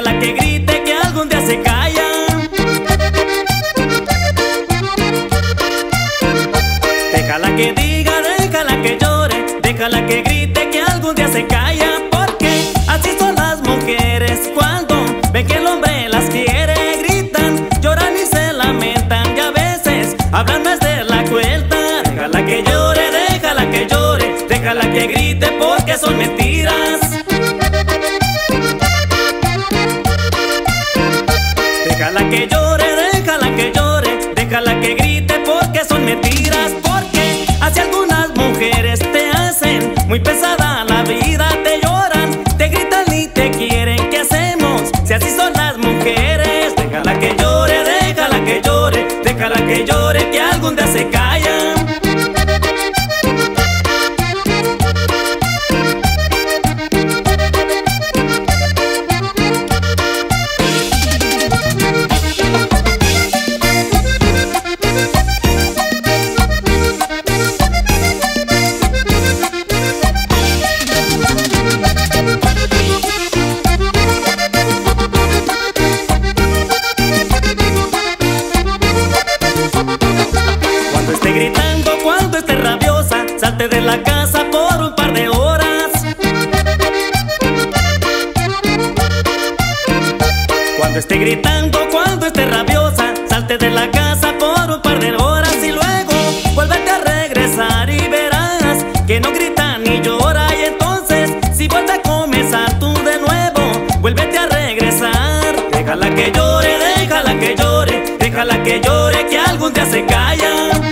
déjala que grite que algún día se calla. Déjala que diga, déjala que llore, déjala que grite que algún día se calla, porque así son las mujeres cuando ven que el hombre las quiere, gritan, lloran y se lamentan y a veces hablan más de la cuenta. Déjala que llore, déjala que llore, déjala que grite porque son mentiras. Déjala que llore, déjala que llore, déjala que grite porque son mentiras, porque así algunas mujeres te hacen muy pesada la vida, te lloran, te gritan y te quieren, ¿qué hacemos? Si así son las mujeres, déjala que llore, déjala que llore, déjala que llore, que algún día se calla. Esté gritando, cuando esté rabiosa, salte de la casa por un par de horas. Cuando esté gritando, cuando esté rabiosa, salte de la casa por un par de horas y luego vuélvete a regresar y verás que no grita ni llora y entonces si vuelve a comenzar tú de nuevo, vuélvete a regresar. Déjala que llore, déjala que llore, déjala que llore que algún día se calla.